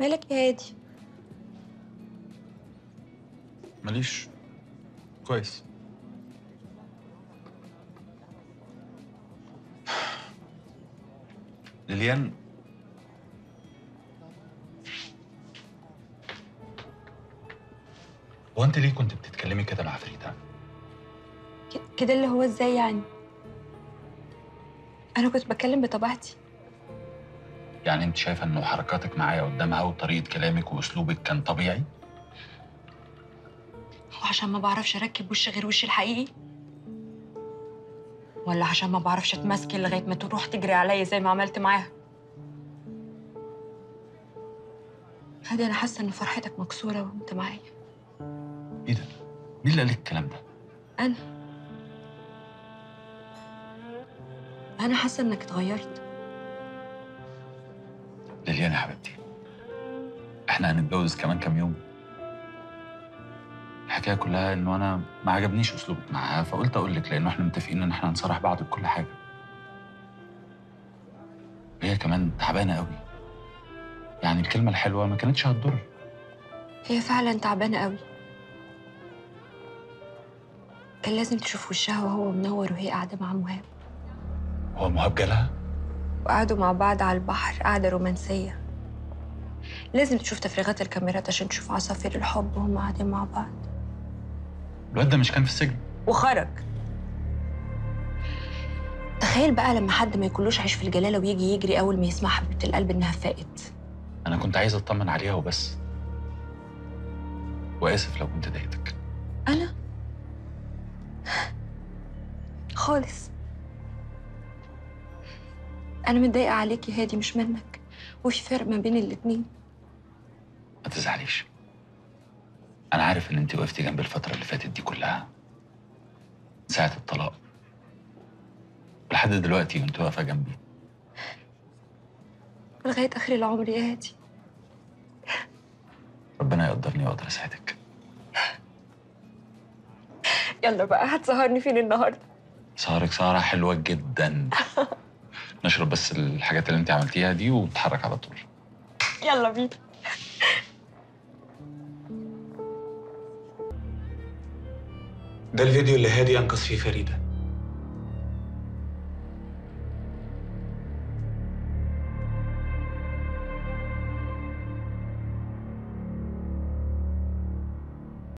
مالك يا هادي. ماليش. كويس. ليليان. هو انت ليه كنت بتتكلمي كده مع فريدة؟ كده اللي هو إزاي يعني؟ أنا كنت بتكلم بطبيعتي. يعني انت شايفة انه حركاتك معايا قدامها وطريقة كلامك واسلوبك كان طبيعي؟ وعشان ما بعرفش اركب وش غير وشي الحقيقي ولا عشان ما بعرفش اتمسكن لغاية ما تروح تجري عليا زي ما عملت معاها هادي أنا حاسة إن فرحتك مكسورة وأنت معايا إيه ده؟ مين اللي قال لك الكلام ده؟ أنا أنا حاسة إنك اتغيرت ليليان يا حبيبتي. إحنا هنتجوز كمان كام يوم. الحكاية كلها إنه أنا ما عجبنيش اسلوبك معاها فقلت أقول لك لأنه إحنا متفقين إن إحنا هنصارح بعض بكل حاجة. هي كمان تعبانة قوي يعني الكلمة الحلوة ما كانتش هتضر. هي فعلا تعبانة قوي كان لازم تشوف وشها وهو منور وهي قاعدة مع مهاب. هو مهاب جالها؟ وقعدوا مع بعض على البحر قعدة رومانسية. لازم تشوف تفريغات الكاميرات عشان تشوف عصافير الحب وهم قاعدين مع بعض. الواد ده مش كان في السجن. وخرج. تخيل بقى لما حد ما يكلوش عيش في الجلالة ويجي يجري أول ما يسمع حبيبة القلب إنها فاقت. أنا كنت عايز أطمن عليها وبس. وآسف لو كنت ضايقتك. أنا؟ خالص. أنا متضايقة عليك يا هادي مش منك. وفي فرق ما بين الاتنين. ما تزعليش. أنا عارف إن أنت وقفتي جنب الفترة اللي فاتت دي كلها. ساعة الطلاق. لحد دلوقتي وأنت واقفة جنبي. لغاية آخر العمر يا هادي. ربنا يقدرني وأقدر أساعدك. يلا بقى هتسهرني فين النهارده؟ سهرك سهرة حلوة جدا. نشرب بس الحاجات اللي انت عملتيها دي ونتحرك على طول. يلا بينا. ده الفيديو اللي هادي أنقذ فيه فريدة.